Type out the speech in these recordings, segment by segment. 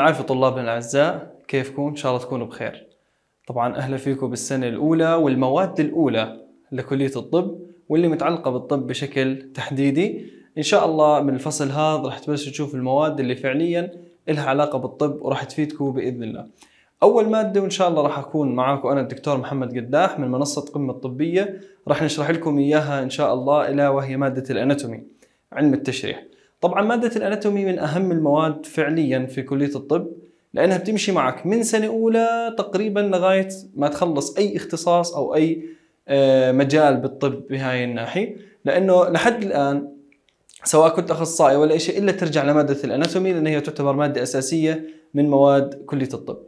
العافية طلابنا الأعزاء. كيفكم؟ إن شاء الله تكونوا بخير. طبعا أهلا فيكم بالسنة الأولى والمواد الأولى لكلية الطب واللي متعلقة بالطب بشكل تحديدي. إن شاء الله من الفصل هذا راح تبلشوا تشوفوا المواد اللي فعليا لها علاقة بالطب وراح تفيدكم بإذن الله. أول مادة وإن شاء الله راح أكون معاكم أنا الدكتور محمد قداح من منصة قمة طبية. راح نشرح لكم إياها إن شاء الله إلا وهي مادة الأناتومي علم التشريح. طبعا مادة الأناتومي من أهم المواد فعليا في كلية الطب لأنها بتمشي معك من سنة أولى تقريبا لغاية ما تخلص أي اختصاص أو أي آه، مجال بالطب بهاي الناحية. لأنه لحد الآن سواء كنت أخصائي ولا شيء إلا ترجع لمادة الأناتومي لأن هي تعتبر مادة أساسية من مواد كلية الطب.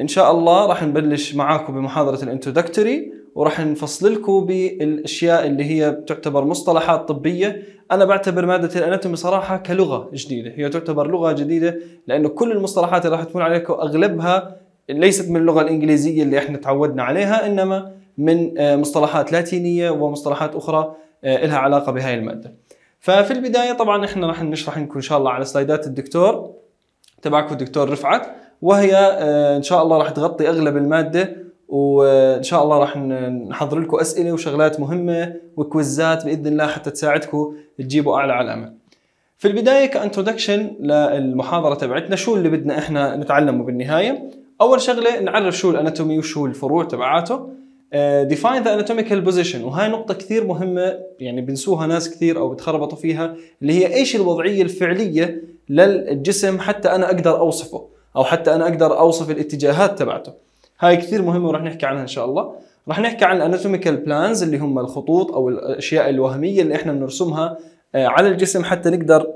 إن شاء الله راح نبلش معاكم بمحاضرة الانترودكتوري وراح نفصل لكم بالأشياء اللي هي تعتبر مصطلحات طبية. أنا بعتبر مادة الأناتومي صراحة كلغة جديدة. هي تعتبر لغة جديدة لأنه كل المصطلحات اللي راح تكون عليكم أغلبها ليست من اللغة الإنجليزية اللي إحنا تعودنا عليها إنما من آه، مصطلحات لاتينية ومصطلحات أخرى آه، لها علاقة بهاي المادة. ففي البداية طبعا إحنا راح نشرح لكم إن شاء الله على سلايدات الدكتور تبعكم الدكتور رفعت وهي آه، إن شاء الله راح تغطي أغلب المادة وإن شاء الله راح نحضر لكم أسئلة وشغلات مهمة وكويزات بإذن الله حتى تساعدكم تجيبوا أعلى علامه. في البداية ك introduction للمحاضرة تبعتنا شو اللي بدنا إحنا نتعلمه بالنهاية؟ أول شغلة نعرف شو ال anatomy وشو الفروع تبعاته. define the anatomical position وهاي نقطة كثير مهمة يعني بنسوها ناس كثير أو بتخربطوا فيها اللي هي إيش الوضعية الفعلية للجسم حتى أنا أقدر أوصفه. أو حتى أنا أقدر أوصف الاتجاهات تبعته هاي كثير مهمة وراح نحكي عنها إن شاء الله. راح نحكي عن ال anatomical planes اللي هم الخطوط أو الأشياء الوهمية اللي إحنا بنرسمها آه، على الجسم حتى نقدر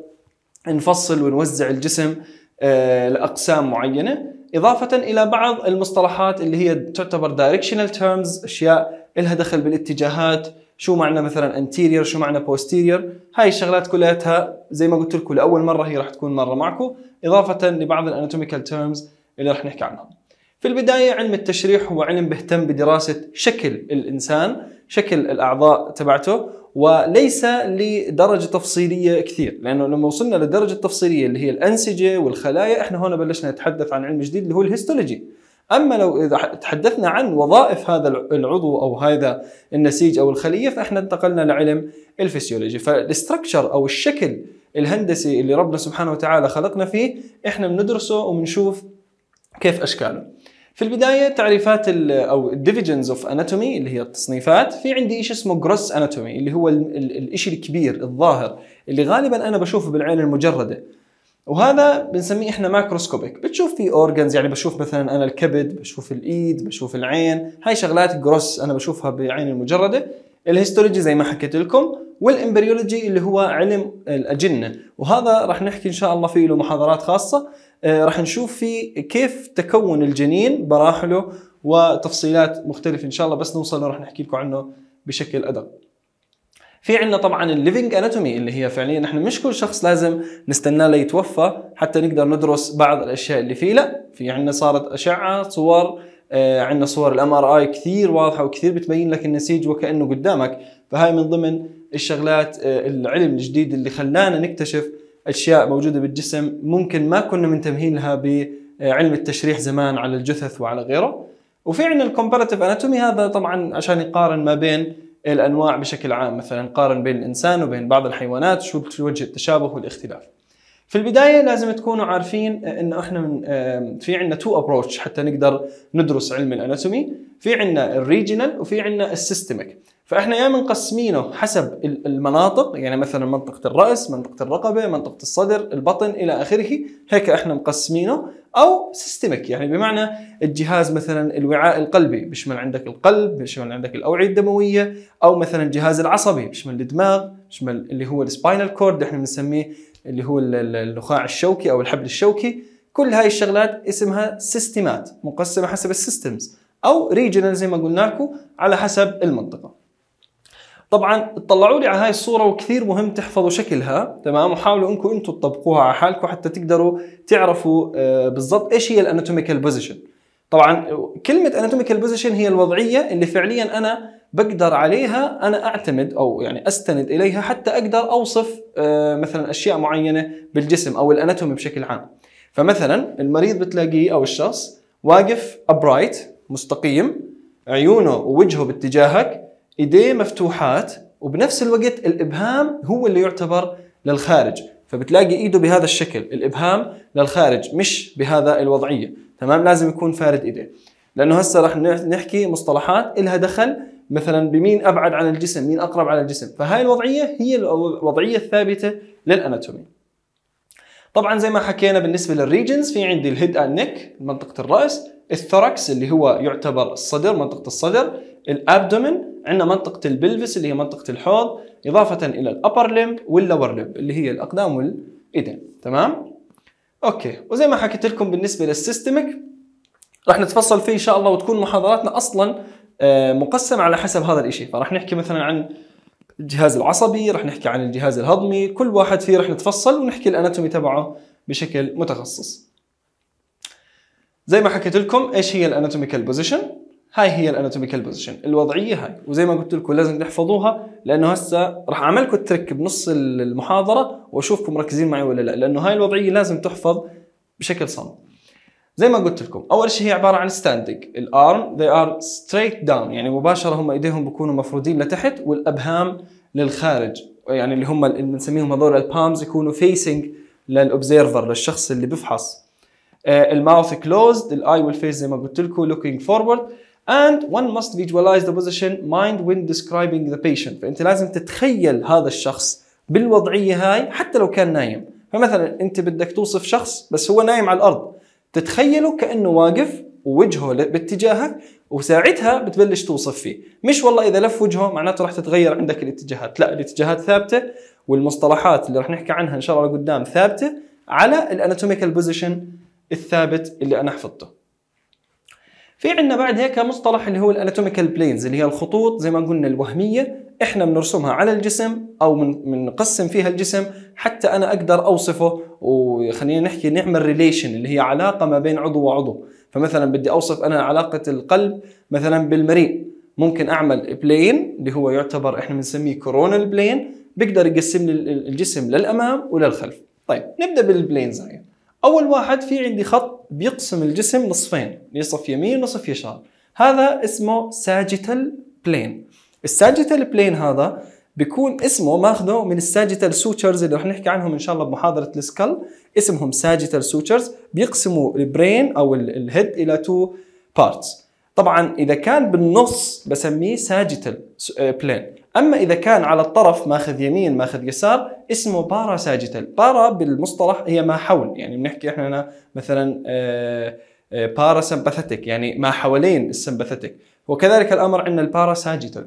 نفصل ونوزع الجسم آه، لأقسام معينة. إضافة إلى بعض المصطلحات اللي هي تعتبر directional terms أشياء لها دخل بالاتجاهات. شو معنى مثلا anterior شو معنى posterior هاي الشغلات كلها زي ما قلت لكم لأول مرة هي راح تكون مرة معكم. إضافة لبعض ال anatomical terms اللي راح نحكي عنهم. في البداية علم التشريح هو علم بيهتم بدراسة شكل الإنسان شكل الأعضاء تبعته وليس لدرجة تفصيلية كثير لأنه لما وصلنا لدرجة تفصيلية اللي هي الأنسجة والخلايا إحنا هون بلشنا نتحدث عن علم جديد اللي هو ال histology. أما لو إذا تحدثنا عن وظائف هذا العضو أو هذا النسيج أو الخلية فإحنا انتقلنا لعلم الفسيولوجي. فال structure أو الشكل الهندسي اللي ربنا سبحانه وتعالى خلقنا فيه إحنا بندرسه وبنشوف كيف أشكاله؟ في البداية تعريفات أو ال divisions of anatomy اللي هي التصنيفات. في عندي شيء اسمه gross anatomy اللي هو الشيء الكبير الظاهر اللي غالبا أنا بشوفه بالعين المجردة. وهذا بنسميه إحنا macroscopic بتشوف في organs يعني بشوف مثلا أنا الكبد بشوف الإيد بشوف العين. هاي شغلات gross أنا بشوفها بعين المجردة. ال histology زي ما حكيت لكم. وال embryology اللي هو علم الاجنه وهذا راح نحكي إن شاء الله فيه له محاضرات خاصة. راح نشوف فيه كيف تكون الجنين بمراحله وتفصيلات مختلفة. إن شاء الله بس نوصل راح نحكي لكم عنه بشكل أدق. في عندنا طبعا ال living anatomy اللي هي فعليا إحنا مش كل شخص لازم نستناه ليتوفى حتى نقدر ندرس بعض الأشياء اللي فيه. لا في عندنا صارت أشعة صور آه عندنا صور ال MRI كثير واضحة وكثير بتبين لك النسيج وكأنه قدامك. فهاي من ضمن الشغلات آه العلم الجديد اللي خلانا نكتشف أشياء موجودة بالجسم ممكن ما كنا منتبهين لها بعلم التشريح زمان على الجثث وعلى غيره. وفي عندنا ال comparative anatomy هذا طبعا عشان يقارن ما بين الأنواع بشكل عام مثلا نقارن بين الإنسان وبين بعض الحيوانات شو وجه التشابه والاختلاف. في البداية لازم تكونوا عارفين إنه إحنا من في عندنا two approach حتى نقدر ندرس علم ال anatomy. في عندنا ال regional وفي عندنا ال systemic فإحنا يا مقسمينه حسب المناطق يعني مثلا منطقة الرأس منطقة الرقبة منطقة الصدر البطن إلى آخره. هيك إحنا مقسمينه. أو systemic يعني بمعنى الجهاز مثلا الوعاء القلبي بيشمل عندك القلب بيشمل عندك الأوعية الدموية. أو مثلا الجهاز العصبي بيشمل الدماغ بيشمل اللي هو ال spinal cord إحنا بنسميه اللي هو النخاع الشوكي أو الحبل الشوكي. كل هاي الشغلات اسمها system ات مقسمة حسب ال systems أو regional زي ما قلنا لكم على حسب المنطقة. طبعا اطلعوا لي على هاي الصورة وكثير مهم تحفظوا شكلها تمام؟ وحاولوا انكم أنتم تطبقوها على حالكم حتى تقدروا تعرفوا آه، بالضبط إيش هي ال anatomical position طبعا كلمة anatomical position هي الوضعية اللي فعليا أنا بقدر عليها أنا أعتمد أو يعني أستند إليها حتى أقدر أوصف آه، مثلا أشياء معينة بالجسم أو ال anatomy بشكل عام. فمثلا المريض بتلاقيه أو الشخص واقف upright مستقيم عيونه ووجهه باتجاهك إيديه مفتوحات وبنفس الوقت الإبهام هو اللي يعتبر للخارج. فبتلاقي إيده بهذا الشكل الإبهام للخارج مش بهذا الوضعية. تمام؟ لازم يكون فارد إيديه. لأنه هسه راح نحكي مصطلحات إلها دخل مثلا بمين أبعد عن الجسم مين أقرب على الجسم. فهاي الوضعية هي الوضعية الثابتة لل anatomy. طبعا زي ما حكينا بالنسبة لل regions في عندي ال head and neck منطقة الرأس ال thorax اللي هو يعتبر الصدر منطقة الصدر ال abdomen عندنا منطقة ال pelvis اللي هي منطقة الحوض إضافة إلى ال upper limb وال lower limb اللي هي الأقدام والإيدين. تمام؟ okay. وزي ما حكيت لكم بالنسبة لل systemic راح نتفصل فيه إن شاء الله وتكون محاضراتنا أصلا آه، مقسمة على حسب هذا الشيء فراح نحكي مثلا عن الجهاز العصبي راح نحكي عن الجهاز الهضمي كل واحد فيه راح نتفصل ونحكي ال anatomy تبعه بشكل متخصص. زي ما حكيت لكم إيش هي ال anatomical position هاي هي ال anatomical position الوضعية هاي. وزي ما قلت لكم لازم تحفظوها لأنه هسه راح أعمل لكم بنص المحاضرة وأشوفكم مركزين معي ولا لا. لأنه هاي الوضعية لازم تحفظ بشكل صامت زي ما قلت لكم أول شيء هي عبارة عن standing ال arm they are straight down. يعني مباشرة هم إيديهم بيكونوا مفرودين لتحت والأبهام للخارج. يعني اللي هم اللي بنسميهم هذول ال palms يكونوا facing لل observer للشخص اللي بيفحص. ال mouth closed ال eye وال face زي ما قلت لكم looking forward. And one must visualize the position in mind when describing the patient. فأنت لازم تتخيل هذا الشخص بالوضعية هاي حتى لو كان نايم. فمثلا أنت بدك توصف شخص بس هو نايم على الأرض. تتخيله كأنه واقف ووجهه باتجاهك وساعتها بتبلش توصف فيه. مش والله إذا لف وجهه معناته راح تتغير عندك الاتجاهات. لا الاتجاهات ثابتة والمصطلحات اللي راح نحكي عنها إن شاء الله لقدام ثابتة على ال anatomical position الثابت اللي أنا حفظته. في عندنا بعد هيك مصطلح اللي هو ال anatomical planes اللي هي الخطوط زي ما قلنا الوهمية إحنا بنرسمها على الجسم أو بنقسم فيها الجسم حتى أنا أقدر أوصفه وخلينا نحكي نعمل relation اللي هي علاقة ما بين عضو وعضو. فمثلا بدي أوصف أنا علاقة القلب مثلا بالمريء. ممكن أعمل plane اللي هو يعتبر إحنا بنسميه coronal plane بيقدر يقسم لي الجسم للأمام وللخلف. طيب نبدأ بال planes هاي أول واحد في عندي خط بيقسم الجسم نصفين نصف يمين ونصف يسار. هذا اسمه sagittal plane ال sagittal plane هذا بيكون اسمه ماخذه من ال sagittal sutures اللي رح نحكي عنهم إن شاء الله بمحاضرة ال skull اسمهم sagittal sutures بيقسموا ال brain أو ال head إلى two parts طبعا إذا كان بالنص بسميه sagittal plane أما إذا كان على الطرف ماخذ يمين ماخذ يسار اسمه parasagittal para بالمصطلح هي ما حول يعني بنحكي إحنا مثلا parasympathetic يعني ما حوالين ال sympathetic وكذلك الأمر عندنا ال parasagittal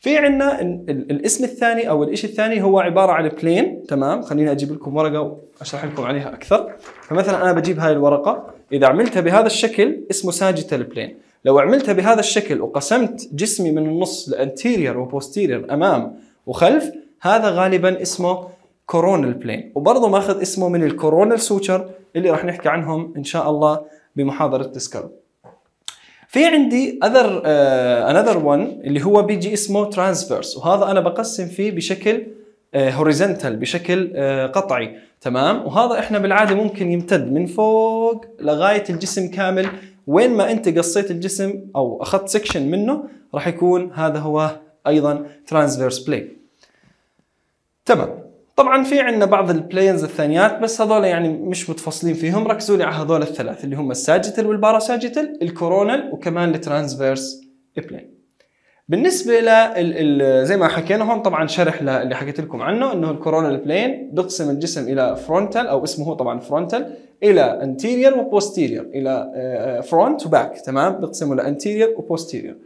في عندنا الاسم الثاني أو الشيء الثاني هو عبارة عن plane تمام؟ خليني أجيب لكم ورقة وأشرح لكم عليها أكثر. فمثلا أنا بجيب هاي الورقة. إذا عملتها بهذا الشكل اسمه sagittal plane لو عملتها بهذا الشكل وقسمت جسمي من النص ل anterior و posterior أمام وخلف هذا غالبا اسمه coronal plane. وبرضه ماخذ اسمه من ال coronal suture اللي راح نحكي عنهم إن شاء الله بمحاضرة ال skull في عندي other another one اللي هو بيجي اسمه transverse وهذا أنا بقسم فيه بشكل horizontal uh, بشكل uh, قطعي. تمام؟ وهذا إحنا بالعادة ممكن يمتد من فوق لغاية الجسم كامل وين ما انت قصيت الجسم أو اخذت section منه راح يكون هذا هو أيضا transverse plane تمام. طبعا في عندنا بعض ال planes الثانيات بس هذول يعني مش متفصلين فيهم. ركزوا لي على هذول الثلاث اللي هم ال sagittal وال parasagittal ال coronal وكمان ال transverse plane بالنسبة ل زي ما حكينا هون طبعا شرح اللي حكيت لكم عنه إنه ال coronal plane بيقسم الجسم إلى frontal أو اسمه هو طبعا frontal إلى anterior و posterior إلى front و back تمام؟ بيقسمه ل anterior و posterior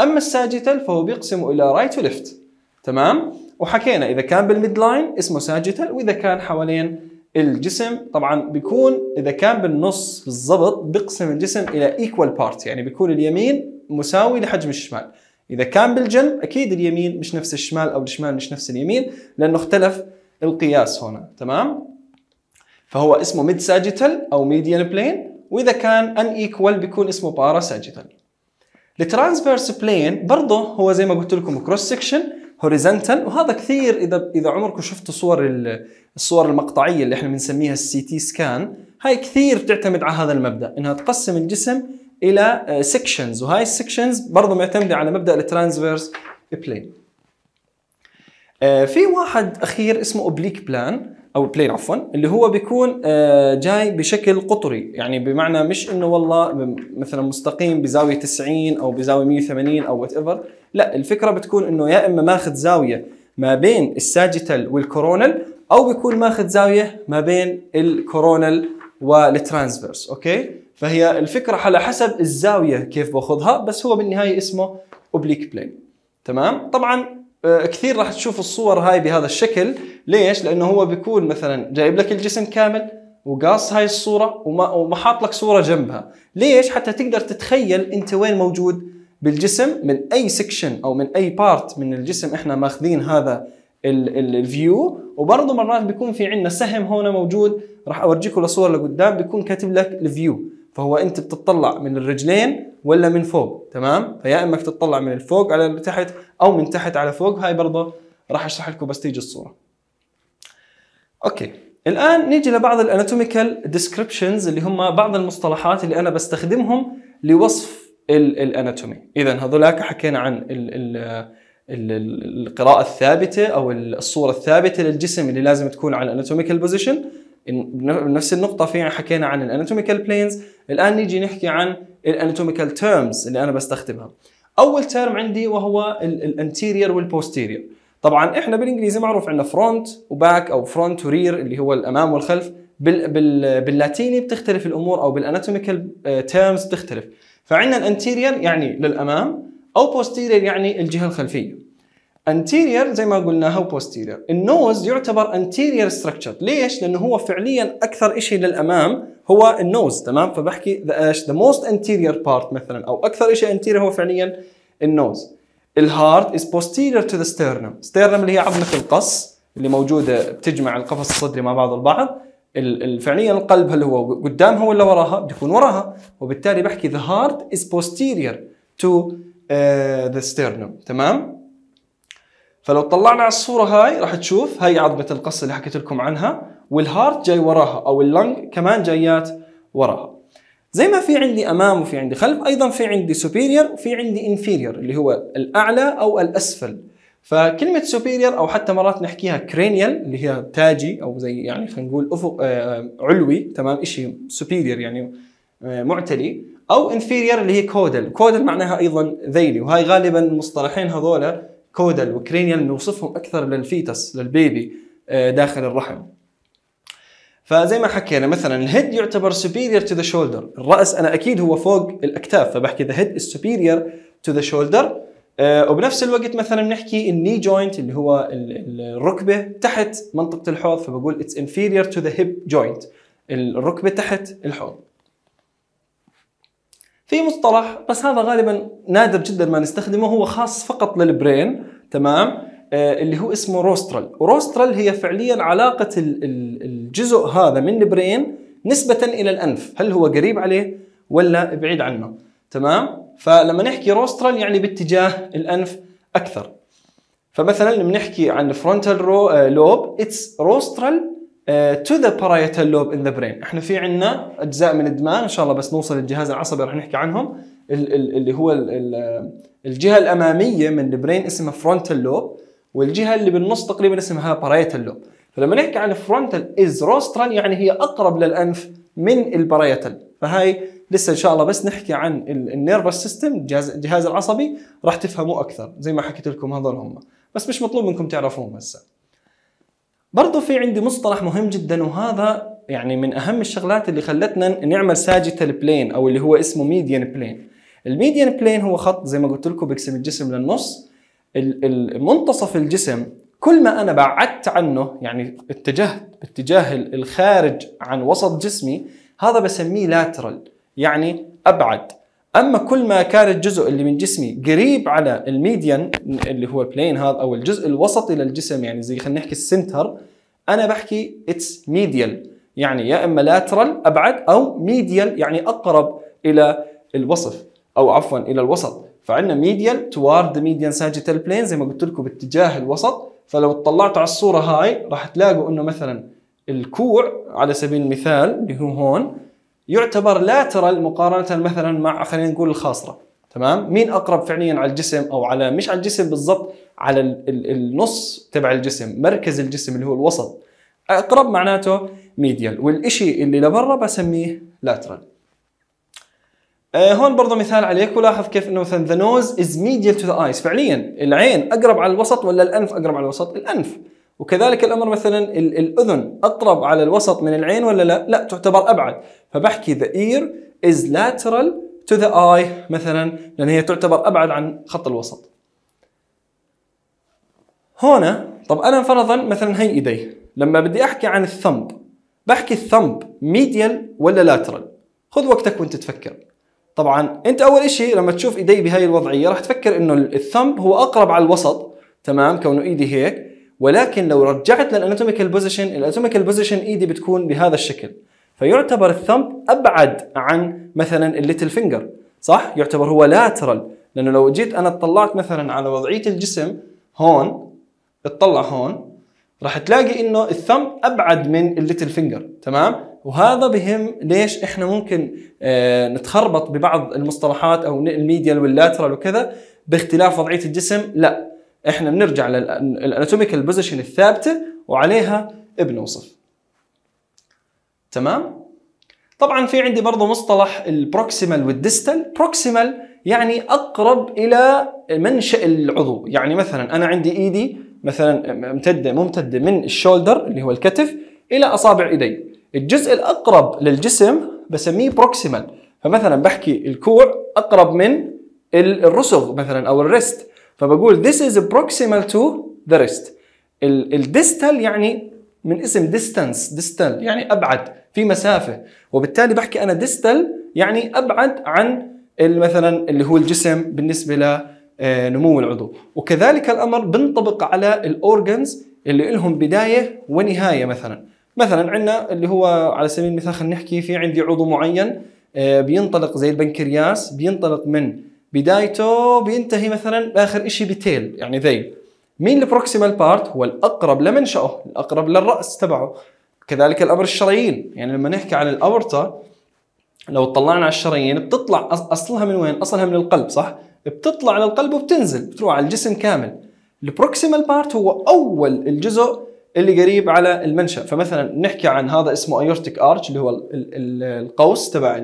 أما ال sagittal فهو بيقسمه إلى right و left تمام؟ وحكينا إذا كان بال midline اسمه sagittal وإذا كان حوالين الجسم طبعا بيكون إذا كان بالنص بالضبط بيقسم الجسم إلى equal part يعني بيكون اليمين مساوي لحجم الشمال. إذا كان بالجنب أكيد اليمين مش نفس الشمال أو الشمال مش نفس اليمين لأنه اختلف القياس هنا تمام؟ فهو اسمه midsagittal أو median plane وإذا كان unequal بيكون اسمه parasagittal ال transverse plane برضه هو زي ما قلت لكم cross section horizontal وهذا كثير إذا إذا عمركم شفتوا صور الصور المقطعية اللي إحنا بنسميها ال CT scan هاي كثير بتعتمد على هذا المبدأ إنها تقسم الجسم إلى sections وهاي ال sections برضه معتمدة على مبدأ ال transverse plane في واحد أخير اسمه oblique plan أو plane عفوا اللي هو بيكون آه، جاي بشكل قطري. يعني بمعنى مش إنه والله مثلا مستقيم بزاوية 90 أو بزاوية 180 أو whatever لا الفكرة بتكون إنه يا إما ماخذ زاوية ما بين ال sagittal وال coronal أو بيكون ماخذ زاوية ما بين ال coronal وال transverse okay؟ فهي الفكرة على حسب الزاوية كيف باخذها بس هو بالنهاية اسمه oblique plane تمام؟ طبعا آه، كثير راح تشوف الصور هاي بهذا الشكل. ليش؟ لأنه هو بيكون مثلا جايب لك الجسم كامل وقاص هاي الصورة وما وما حاط لك صورة جنبها. ليش؟ حتى تقدر تتخيل أنت وين موجود بالجسم من أي section أو من أي part من الجسم إحنا ماخذين هذا ال view وبرضه مرات بيكون في عندنا سهم هون موجود راح أورجيكم الصور لقدام بيكون كاتب لك ال view فهو أنت بتطلع من الرجلين ولا من فوق تمام؟ فيا إما تطلع من الفوق على تحت أو من تحت على فوق. هاي برضه راح أشرح لكم بس تيجي الصورة. okay. الآن نيجي لبعض ال anatomical descriptions اللي هم بعض المصطلحات اللي أنا بستخدمهم لوصف ال anatomy. اذا هذولاك حكينا عن ال ال القراءة الثابتة أو الصورة الثابتة للجسم اللي لازم تكون على ال anatomical position نفس النقطة في حكينا عن ال anatomical planes الآن نيجي نحكي عن ال anatomical terms اللي أنا بستخدمها. أول term عندي وهو ال anterior وال posterior طبعا إحنا بالإنجليزي معروف عندنا front و back أو front و rear اللي هو الأمام والخلف. بال بال باللاتيني بتختلف الأمور أو بال anatomical terms بتختلف. فعندنا ال anterior يعني للأمام أو posterior يعني الجهة الخلفية. Anterior زي ما قلنا هو posterior. ال nose يعتبر anterior structure ليش؟ لأنه هو فعليا أكثر شيء للأمام هو ال nose تمام؟ فبحكي the most anterior part مثلا أو أكثر شيء anterior هو فعليا ال nose ال heart is posterior to the sternum. Sternum اللي هي عظمة القص اللي موجودة بتجمع القفص الصدري مع بعض البعض. فعليا القلب هل هو قدامها ولا وراها؟ بده يكون وراها. وبالتالي بحكي the heart is posterior to uh, the sternum. تمام؟ فلو طلعنا على الصورة هاي راح تشوف هاي عظمة القص اللي حكيت لكم عنها وال heart جاي وراها أو ال lung كمان جايات وراها. زي ما في عندي أمام وفي عندي خلف أيضا في عندي superior وفي عندي inferior اللي هو الأعلى أو الأسفل. فكلمة superior أو حتى مرات نحكيها cranial اللي هي تاجي أو زي يعني خلينا نقول above آه علوي تمام شيء superior يعني آه معتلي أو inferior اللي هي caudal caudal معناها أيضا ذيلي وهاي غالبا المصطلحين هذولا caudal و cranial نوصفهم أكثر لل fetus لل baby آه، داخل الرحم. فزي ما حكينا مثلا ال head يعتبر superior to the shoulder. الرأس أنا أكيد هو فوق الأكتاف فبحكي the head is superior to the shoulder. آه، وبنفس الوقت مثلا بنحكي ال knee joint اللي هو الركبة تحت منطقة الحوض فبقول it's inferior to the hip joint الركبة تحت الحوض. في مصطلح بس هذا غالبا نادر جدا ما نستخدمه هو خاص فقط لل brain تمام؟ اللي هو اسمه rostral. و rostral هي فعليا علاقة الجزء هذا من ال brain نسبة إلى الأنف. هل هو قريب عليه ولا بعيد عنه؟ تمام؟ فلما نحكي rostral يعني باتجاه الأنف أكثر. فمثلا لما نحكي عن ال frontal lobe it's rostral to the parietal lobe in the brain إحنا في عندنا أجزاء من الدماغ إن شاء الله بس نوصل للجهاز العصبي راح نحكي عنهم. اللي هو الجهة الأمامية من ال brain اسمها frontal lobe والجهة اللي بالنص تقريبا اسمها parietal lobe فلما نحكي عن frontal is rostral يعني هي أقرب للأنف من ال parietal فهاي لسه إن شاء الله بس نحكي عن ال nervous system الجهاز العصبي راح تفهموا أكثر زي ما حكيت لكم هذول هم. بس مش مطلوب منكم تعرفوهم هسه. برضو في عندي مصطلح مهم جدا وهذا يعني من أهم الشغلات اللي خلتنا نعمل sagittal plane أو اللي هو اسمه median plane ال median plane هو خط زي ما قلت لكم بيقسم الجسم للنص. منتصف الجسم كل ما أنا بعدت عنه يعني اتجهت باتجاه الخارج عن وسط جسمي هذا بسميه lateral يعني أبعد. أما كل ما كان الجزء اللي من جسمي قريب على ال median اللي هو plane هذا أو الجزء الوسطي للجسم يعني زي خلينا نحكي ال center أنا بحكي it's medial يعني يا إما lateral أبعد أو medial يعني أقرب إلى الوصف أو عفوا إلى الوسط. فعندنا medial toward median sagittal plane زي ما قلت لكم باتجاه الوسط. فلو اطلعتوا على الصورة هاي راح تلاقوا إنه مثلا الكوع على سبيل المثال اللي هو هون يعتبر lateral مقارنة مثلا مع خلينا نقول الخاصرة. تمام؟ مين أقرب فعليا على الجسم أو على مش على الجسم بالضبط على ال- ال- النص تبع الجسم مركز الجسم اللي هو الوسط. أقرب معناته medial والشيء اللي لبرا بسميه lateral هون برضه مثال عليك ولاحظ كيف إنه مثلا the nose is medial to the eyes فعليا العين أقرب على الوسط ولا الأنف أقرب على الوسط؟ الأنف. وكذلك الأمر مثلا ال- الأذن أقرب على الوسط من العين ولا لا؟ لا تعتبر أبعد. فبحكي the ear is lateral to the eye مثلا لأن هي تعتبر أبعد عن خط الوسط. هنا طب أنا فرضا مثلا هي إيدي. لما بدي أحكي عن ال thumb بحكي ال thumb medial ولا lateral خذ وقتك وأنت تفكر. طبعا أنت أول شيء لما تشوف إيدي بهاي الوضعية راح تفكر إنه ال thumb هو أقرب على الوسط تمام كونه إيدي هيك ولكن لو رجعت لل anatomical position ال anatomical position إيدي بتكون بهذا الشكل. فيعتبر ال thumb أبعد عن مثلا ال little finger صح؟ يعتبر هو lateral لأنه لو جيت أنا اطلعت مثلا على وضعية الجسم هون اطلع هون راح تلاقي إنه ال thumb أبعد من ال little finger تمام؟ وهذا بهم ليش إحنا ممكن آه نتخربط ببعض المصطلحات أو ال medial وال lateral وكذا باختلاف وضعية الجسم؟ لا. إحنا بنرجع لل anatomical position الثابتة وعليها بنوصف تمام؟ طبعا في عندي برضه مصطلح ال proximal وال distal proximal يعني أقرب إلى منشأ العضو. يعني مثلا أنا عندي إيدي مثلا ممتدة ممتدة من ال shoulder اللي هو الكتف إلى أصابع إيدي. الجزء الأقرب للجسم بسميه proximal فمثلا بحكي الكوع أقرب من الرسغ مثلا أو ال wrist. فبقول this is proximal to the wrist. ال distal يعني من اسم distance distal يعني أبعد في مسافة. وبالتالي بحكي أنا distal يعني أبعد عن مثلا اللي هو الجسم بالنسبة ل نمو العضو. وكذلك الأمر بنطبق على ال organs اللي لهم بداية ونهاية مثلا. مثلا عندنا اللي هو على سبيل المثال خلينا نحكي في عندي عضو معين بينطلق زي البنكرياس بينطلق من بدايته بينتهي مثلا بآخر شيء ب tail. يعني ذيل مين ال proximal part هو الأقرب لمنشأه الأقرب للرأس تبعه. كذلك الامر الشرايين. يعني لما نحكي عن الأورطة لو طلعنا على الشرايين بتطلع أصلها من وين؟ أصلها من القلب صح؟ بتطلع على القلب وبتنزل بتروح على الجسم كامل. ال proximal part هو أول الجزء اللي قريب على المنشأ. فمثلا نحكي عن هذا اسمه aortic arch اللي هو القوس تبع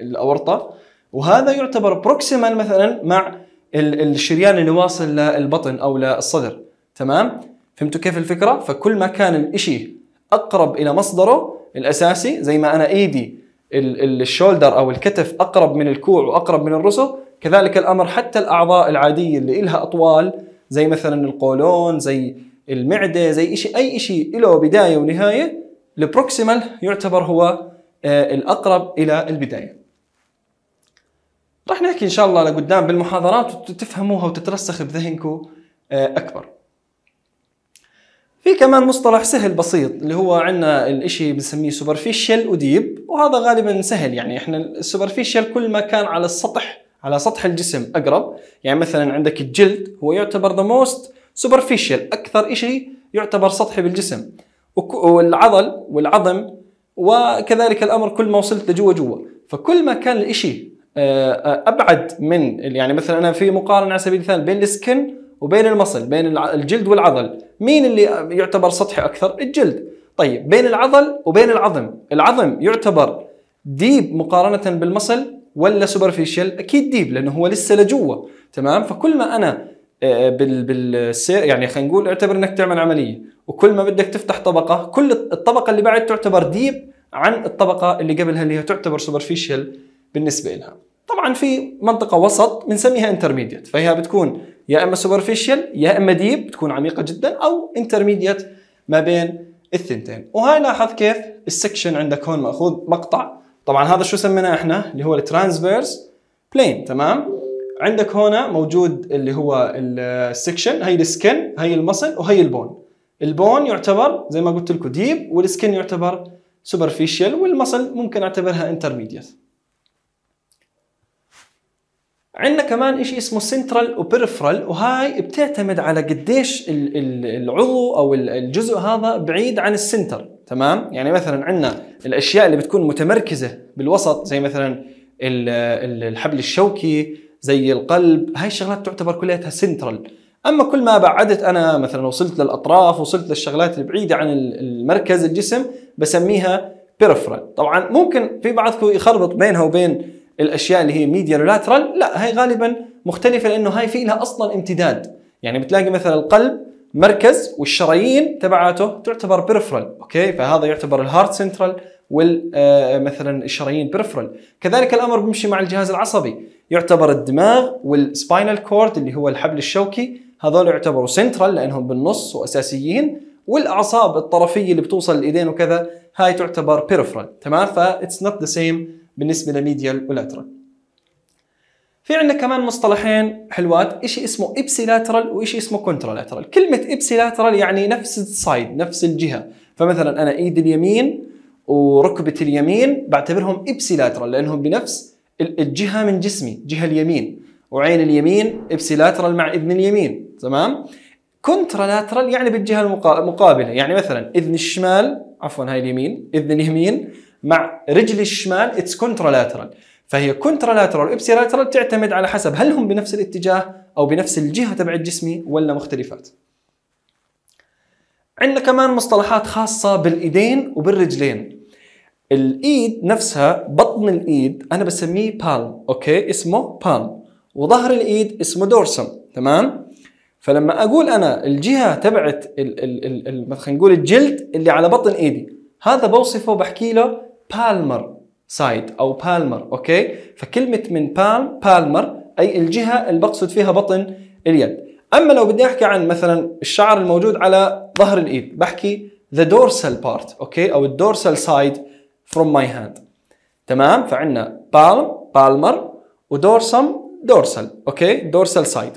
الأورطة. وهذا يعتبر proximal مثلا مع الشريان اللي واصل للبطن أو للصدر. تمام؟ فهمتوا كيف الفكرة؟ فكل ما كان الإشي أقرب إلى مصدره الأساسي زي ما أنا إيدي ال shoulder أو الكتف أقرب من الكوع وأقرب من الرسغ كذلك الأمر حتى الأعضاء العادية اللي لها أطوال زي مثلا القولون زي المعدة زي شيء أي شيء له بداية ونهاية ال proximal يعتبر هو الأقرب إلى البداية. راح نحكي إن شاء الله لقدام بالمحاضرات وتفهموها وتترسخ بذهنكم أكبر. في كمان مصطلح سهل بسيط اللي هو عندنا الإشي بنسميه superficial و deep وهذا غالبا سهل. يعني إحنا ال superficial كل ما كان على السطح على سطح الجسم أقرب. يعني مثلا عندك الجلد هو يعتبر the most superficial أكثر إشي يعتبر سطحي بالجسم. والعضل والعظم وكذلك الأمر كل ما وصلت لجوا جوا. فكل ما كان الإشي أبعد من يعني مثلا أنا في مقارنة على سبيل المثال بين ال skin وبين ال muscle بين الجلد والعضل. مين اللي يعتبر سطحي أكثر؟ الجلد. طيب بين العضل وبين العظم. العظم يعتبر deep مقارنة بال muscle ولا superficial أكيد deep لأنه هو لسه لجوا. تمام؟ فكل ما أنا بالسير يعني خلينا نقول اعتبر إنك تعمل عملية. وكل ما بدك تفتح طبقة كل الطبقة اللي بعد تعتبر deep عن الطبقة اللي قبلها اللي هي تعتبر superficial بالنسبة لها طبعا في منطقة وسط بنسميها intermediate فهي بتكون يا إما superficial يا إما deep بتكون عميقة جدا أو intermediate ما بين الثنتين. وهاي لاحظ كيف ال section عندك هون مأخوذ مقطع. طبعا هذا شو سميناه إحنا؟ اللي هو ال transverse plane تمام؟ عندك هنا موجود اللي هو السكشن هي السكن هي المصل وهي البون. البون يعتبر زي ما قلت لكم deep وال skin يعتبر superficial وال muscle ممكن أعتبرها intermediate عندنا كمان شيء اسمه central و peripheral وهاي بتعتمد على قديش العضو أو الجزء هذا بعيد عن ال center تمام؟ يعني مثلا عندنا الأشياء اللي بتكون متمركزة بالوسط زي مثلا ال- ال- الحبل الشوكي زي القلب. هاي الشغلات تعتبر كلياتها سنترال أما كل ما بعدت أنا مثلا وصلت للأطراف وصلت للشغلات البعيده عن ال- المركز الجسم بسميها peripheral طبعا ممكن في بعضكم يخربط بينها وبين الأشياء اللي هي medial lateral لا هي غالبا مختلفة لأنه هاي في لها أصلا امتداد. يعني بتلاقي مثلا القلب مركز والشرايين تبعاته تعتبر peripheral okay؟ فهذا يعتبر ال heart central وال آه، مثلا الشرايين peripheral كذلك الأمر بيمشي مع الجهاز العصبي. يعتبر الدماغ وال spinal cord اللي هو الحبل الشوكي هذول يعتبروا سنترال لأنهم بالنص وأساسيين والأعصاب الطرفية اللي بتوصل الإيدين وكذا هاي تعتبر peripheral تمام؟ ف it's not the same بالنسبة ل medial و lateral. في عندنا كمان مصطلحين حلوات شيء اسمه ipsilateral وشيء اسمه contralateral كلمة ipsilateral يعني نفس ال side نفس الجهة. فمثلا أنا إيدي اليمين وركبه اليمين بعتبرهم ipsilateral لأنهم بنفس الجهة من جسمي جهة اليمين. وعين اليمين ipsilateral مع إذن اليمين تمام؟ contralateral يعني بالجهة المقا- المقابلة. يعني مثلا إذن الشمال عفوا هاي اليمين إذن اليمين مع رجل الشمال it's contralateral فهي contralateral و ipsilateral تعتمد على حسب هل هم بنفس الاتجاه أو بنفس الجهة تبع الجسم ولا مختلفات. عندنا كمان مصطلحات خاصة بالإيدين وبالرجلين. الإيد نفسها بطن الإيد أنا بسميه palm okay؟ اسمه palm وظهر الإيد اسمه dorsum تمام؟ فلما أقول أنا الجهة تبعت خلينا نقول الجلد اللي على بطن إيدي هذا بوصفه بحكي له palmar side أو palmar okay؟ فكلمة من palm palmar أي الجهة اللي بقصد فيها بطن اليد. أما لو بدي أحكي عن مثلا الشعر الموجود على ظهر الإيد بحكي the dorsal part okay؟ أو ال dorsal side from my hand. تمام؟ فعندنا palm palmar و dorsum dorsal okay dorsal side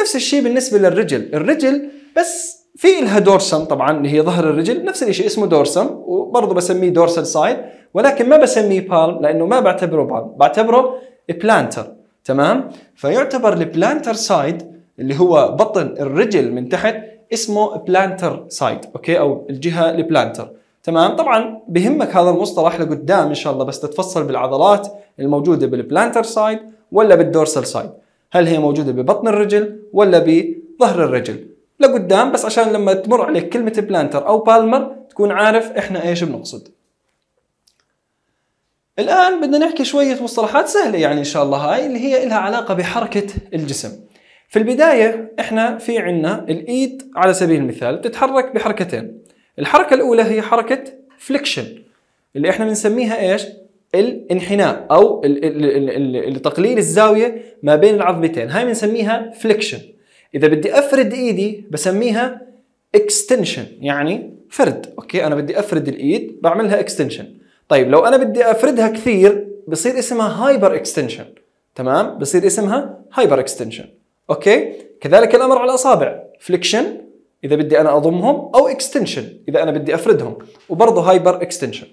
نفس الشيء بالنسبة للرجل. الرجل بس في لها dorsum طبعا اللي هي ظهر الرجل. نفس الشيء اسمه dorsum وبرضه بسميه dorsal side ولكن ما بسميه palm لأنه ما بعتبره palm بعتبره plantar تمام؟ فيعتبر ال plantar side اللي هو بطن الرجل من تحت اسمه plantar side okay أو الجهة ال plantar تمام؟ طبعا بهمك هذا المصطلح لقدام إن شاء الله بس تتفصل بالعضلات الموجودة بال plantar side ولا بال dorsal side هل هي موجودة ببطن الرجل ولا بظهر الرجل؟ لقدام بس عشان لما تمر عليك كلمة plantar أو palmar تكون عارف إحنا إيش بنقصد. الآن بدنا نحكي شوية مصطلحات سهلة يعني إن شاء الله هاي اللي هي لها علاقة بحركة الجسم. في البداية إحنا في عنا الايد على سبيل المثال بتتحرك بحركتين. الحركة الأولى هي حركة flexion اللي إحنا بنسميها إيش؟ الانحناء أو تقليل الزاوية ما بين العظمتين. هاي بنسميها flexion إذا بدي أفرد إيدي بسميها extension يعني فرد. أوكي أنا بدي أفرد الإيد بعملها extension طيب لو أنا بدي أفردها كثير بصير اسمها hyperextension تمام؟ بصير اسمها hyperextension أوكي؟ كذلك الأمر على الأصابع. flexion إذا بدي أنا أضمهم أو extension إذا أنا بدي أفردهم. وبرضه hyperextension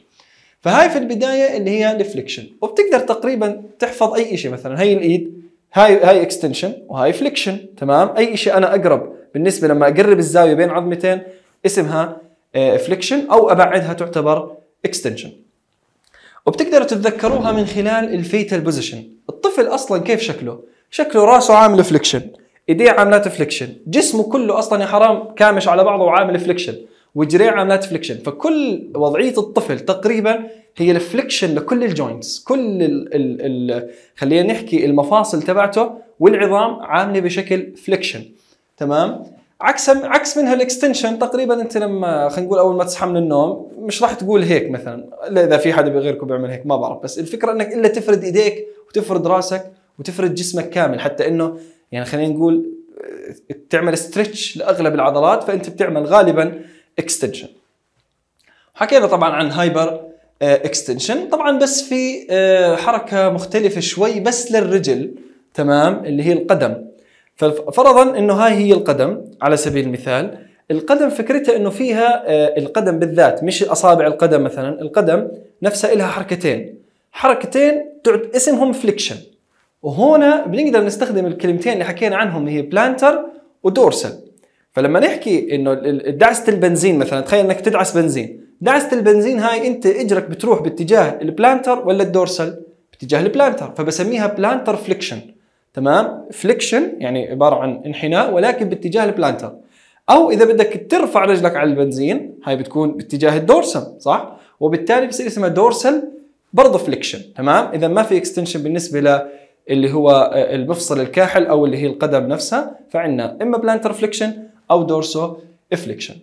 فهاي في البداية اللي هي ال flexion وبتقدر تقريبا تحفظ أي شيء مثلا. هي الإيد هاي هاي extension وهاي flexion تمام؟ أي شيء أنا أقرب. بالنسبة لما أقرب الزاوية بين عظمتين اسمها flexion أو أبعدها تعتبر extension وبتقدروا تتذكروها من خلال ال fetal position الطفل أصلا كيف شكله؟ شكله راسه عامل flexion ايديه عاملات flexion جسمه كله أصلا يا حرام كامش على بعضه وعامل flexion وجريه عاملات flexion فكل وضعية الطفل تقريبا هي ال flexion لكل ال joints كل ال ال ال خلينا نحكي المفاصل تبعته والعظام عاملة بشكل flexion تمام؟ عكس عكس منها ال extension تقريبا أنت لما خلينا نقول أول ما تصحى من النوم مش راح تقول هيك مثلا. إذا في حدا غيركم بيعمل هيك ما بعرف. بس الفكرة إنك إلا تفرد إيديك وتفرد راسك وتفرد جسمك كامل. حتى إنه يعني خلينا نقول تعمل stretch لأغلب العضلات فأنت بتعمل غالبا extension حكينا طبعا عن hyperextension طبعا بس في آه، حركة مختلفة شوي بس للرجل تمام اللي هي القدم. ففرضا إنه هاي هي القدم على سبيل المثال. القدم فكرتها إنه فيها آه، القدم بالذات مش أصابع القدم مثلا. القدم نفسها لها حركتين. حركتين اسمهم flexion وهنا بنقدر نستخدم الكلمتين اللي حكينا عنهم هي plantar و dorsal فلما نحكي إنه دعسه البنزين مثلا تخيل إنك تدعس بنزين. دعسه البنزين هاي أنت إجرك بتروح باتجاه ال plantar ولا ال dorsal باتجاه ال plantar فبسميها plantar flexion تمام؟ flexion يعني عبارة عن انحناء ولكن باتجاه ال plantar أو إذا بدك ترفع رجلك على البنزين هاي بتكون باتجاه ال dorsal صح؟ وبالتالي بصير اسمها dorsal برضه flexion تمام؟ إذا ما في extension بالنسبة اللي هو المفصل الكاحل أو اللي هي القدم نفسها فعندنا إما plantar flexion أو dorsiflexion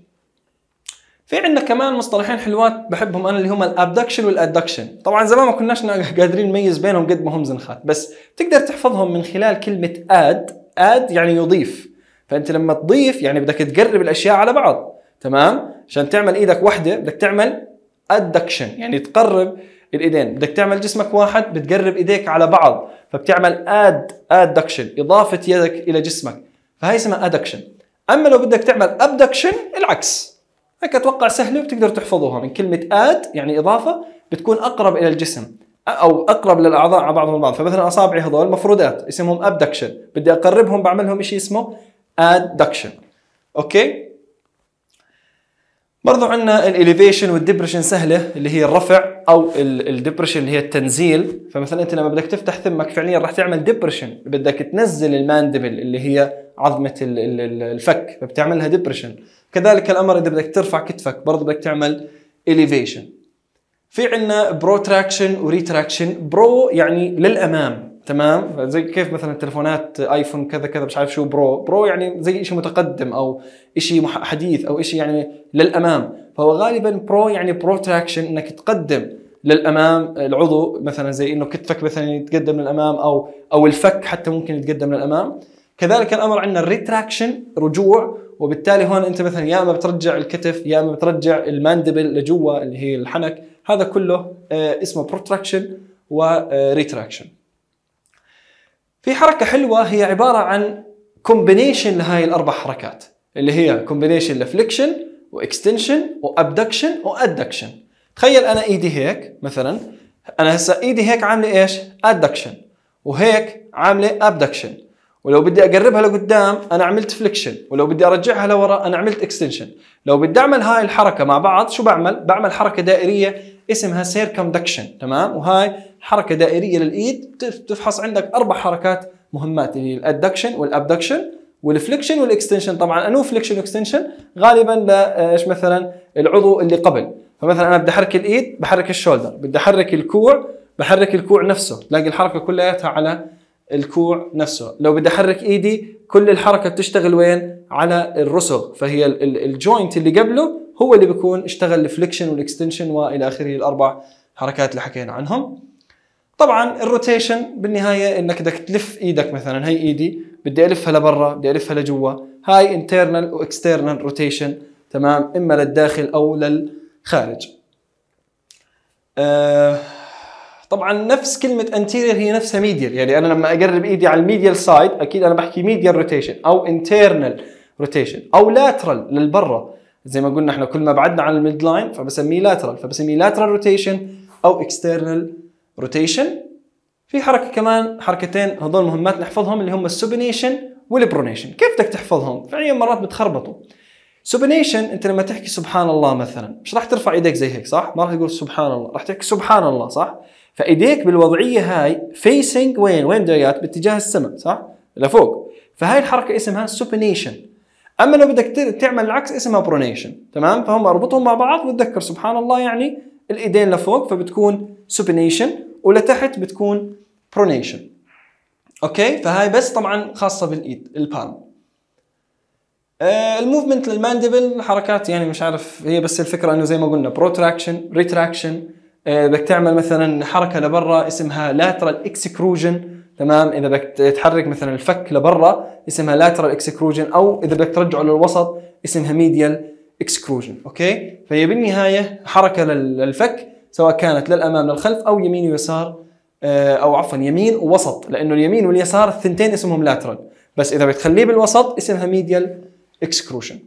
في عندنا كمان مصطلحين حلوات بحبهم أنا اللي هم ال abduction وال adduction طبعا زمان ما كناش قادرين نميز بينهم قد ما هم زنخات بس تقدر تحفظهم من خلال كلمة add add يعني يضيف. فأنت لما تضيف يعني بدك تقرب الأشياء على بعض. تمام؟ عشان تعمل إيدك واحدة بدك تعمل adduction يعني تقرب الايدين. بدك تعمل جسمك واحد بتقرب ايديك على بعض فبتعمل add adduction إضافة يدك إلى جسمك. فهي اسمها adduction أما لو بدك تعمل abduction العكس. هيك أتوقع سهلة وبتقدر تحفظوها. من كلمة add يعني إضافة بتكون أقرب إلى الجسم أو أقرب للأعضاء على بعضهم البعض فمثلا أصابعي هذول مفرودات اسمهم abduction بدي أقربهم بعملهم شيء اسمه adduction أوكي؟ برضو عندنا ال elevation وال depression سهلة اللي هي الرفع أو ال depression اللي هي التنزيل. فمثلا أنت لما بدك تفتح ثمك فعليا راح تعمل depression بدك تنزل ال mandible اللي هي عظمة الفك فبتعملها depression كذلك الامر إذا بدك ترفع كتفك برضو بدك تعمل elevation في عندنا protraction و retraction pro يعني للأمام. تمام؟ زي كيف مثلا تلفونات آيفون كذا كذا مش عارف شو pro pro يعني زي شيء متقدم أو شيء حديث أو شيء يعني للأمام. فهو غالبا pro يعني protraction إنك تقدم للأمام العضو مثلا زي إنه كتفك مثلا يتقدم للأمام أو أو الفك حتى ممكن يتقدم للأمام. كذلك الأمر عندنا ال retraction رجوع وبالتالي هون أنت مثلا يا اما بترجع الكتف يا اما بترجع ال mandible لجوا اللي هي الحنك. هذا كله اسمه protraction و retraction في حركة حلوة هي عبارة عن combination لهاي الأربع حركات اللي هي كومبينيشن لفليكشن واكستنشن وابدكشن وادكشن تخيل أنا إيدي هيك مثلا أنا هسه إيدي هيك عاملة إيش؟ adduction وهيك عاملة abduction ولو بدي أقربها لقدام أنا عملت flexion ولو بدي أرجعها لورا أنا عملت extension لو بدي أعمل هاي الحركة مع بعض شو بعمل؟ بعمل حركة دائرية اسمها circumduction تمام؟ وهاي حركة دائرية للإيد تفحص عندك أربع حركات مهمات اللي هي الادكشن والابدكشن والفليكشن والاكستنشن طبعا انو flexion و extension غالبا لايش مثلا؟ العضو اللي قبل. فمثلا أنا بدي أحرك الإيد بحرك ال shoulder. بدي أحرك الكوع بحرك الكوع نفسه. تلاقي الحركة كلياتها على الكوع نفسه. لو بدي أحرك إيدي كل الحركة بتشتغل وين؟ على الرسغ فهي ال joint اللي قبله هو اللي بيكون اشتغل ال flexion وال extension وإلى آخره الأربع حركات اللي حكينا عنهم. طبعا ال rotation بالنهاية إنك بدك تلف إيدك مثلا. هي إيدي بدي ألفها لبرا بدي ألفها لجوا. هاي internal و external rotation تمام؟ إما للداخل أو للخارج. آه طبعا نفس كلمة anterior هي نفسها medial يعني أنا لما أقرب إيدي على ال medial side أكيد أنا بحكي medial rotation أو internal rotation أو lateral للبرا زي ما قلنا إحنا كل ما بعدنا عن ال midline فبسميه lateral فبسميه lateral rotation أو external rotation في حركة كمان حركتين هذول مهمات نحفظهم اللي هم ال supination وال pronation كيف بدك تحفظهم؟ فعليا مرات بتخربطوا. supination أنت لما تحكي سبحان الله مثلا مش راح ترفع ايديك زي هيك صح؟ ما راح تقول سبحان الله راح تحكي سبحان الله صح؟ فإيديك بالوضعية هاي facing وين؟ وين جايات باتجاه السماء صح؟ لفوق. فهاي الحركة اسمها supination أما لو بدك تعمل العكس اسمها pronation تمام؟ فهم أربطهم مع بعض وتذكر سبحان الله يعني الإيدين لفوق فبتكون supination ولتحت بتكون pronation okay؟ فهاي بس طبعا خاصة بالإيد ال palm. آه ال movement لل mandible حركات يعني مش عارف هي بس الفكرة إنه زي ما قلنا protraction retraction بدك تعمل مثلا حركة لبرا اسمها lateral excursion تمام؟ إذا بدك تحرك مثلا الفك لبرا اسمها lateral excursion أو إذا بدك ترجعه للوسط اسمها medial excursion okay؟ فهي بالنهاية حركة للفك سواء كانت للأمام للخلف أو يمين ويسار أو عفوا يمين ووسط لأنه اليمين واليسار الثنتين اسمهم lateral بس إذا بتخليه بالوسط اسمها medial excursion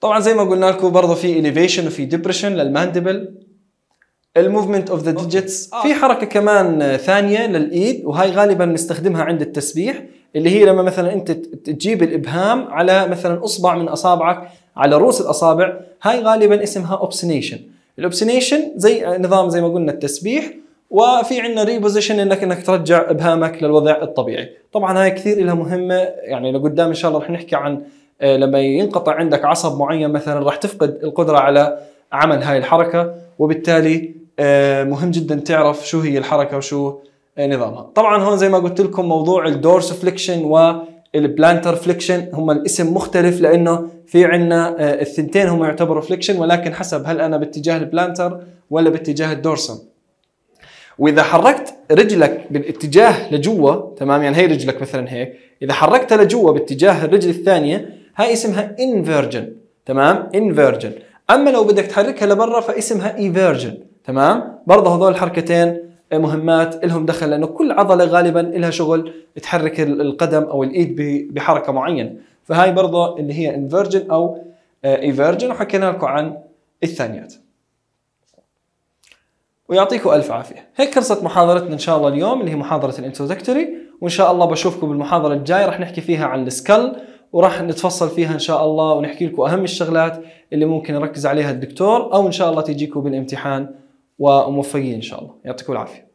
طبعا زي ما قلنا لكم برضه في elevation وفي depression لل mandible ال movement of the digits في حركة كمان ثانية للإيد وهي غالبا نستخدمها عند التسبيح اللي هي لما مثلا أنت تجيب الإبهام على مثلا أصبع من أصابعك على رؤوس الأصابع هاي غالبا اسمها opposition ال opposition زي نظام زي ما قلنا التسبيح وفي عندنا reposition انك إنك ترجع إبهامك للوضع الطبيعي. طبعا هاي كثير لها مهمة يعني لقدام إن شاء الله رح نحكي عن آه، لما ينقطع عندك عصب معين مثلا راح تفقد القدرة على عمل هاي الحركة وبالتالي آه، مهم جدا تعرف شو هي الحركة وشو آه، نظامها. طبعا هون زي ما قلت لكم موضوع ال dorsiflexion وال plantar flexion هم الاسم مختلف لأنه في عندنا الثنتين هم يعتبروا flexion ولكن حسب هل أنا باتجاه ال plantar ولا باتجاه ال dorsum وإذا حركت رجلك بالاتجاه لجوا تمام؟ يعني هي رجلك مثلا هيك. إذا حركتها لجوا باتجاه الرجل الثانية هاي اسمها inversion تمام؟ inversion أما لو بدك تحركها لبرا فاسمها eversion تمام؟ برضه هذول الحركتين مهمات لهم دخل لأنه كل عضلة غالبا لها شغل تحرك القدم أو الإيد بحركة معينة. فهاي برضه اللي هي inversion أو eversion وحكينا لكم عن الثانيات. ويعطيكم ألف عافية. هيك خلصت محاضرتنا إن شاء الله اليوم اللي هي محاضرة ال introductory. وإن شاء الله بشوفكم بالمحاضرة الجاية. راح نحكي فيها عن السكال وراح نتفصل فيها إن شاء الله ونحكي لكم أهم الشغلات اللي ممكن يركز عليها الدكتور أو إن شاء الله تجيكم بالامتحان وموفقين إن شاء الله. يعطيكم العافية.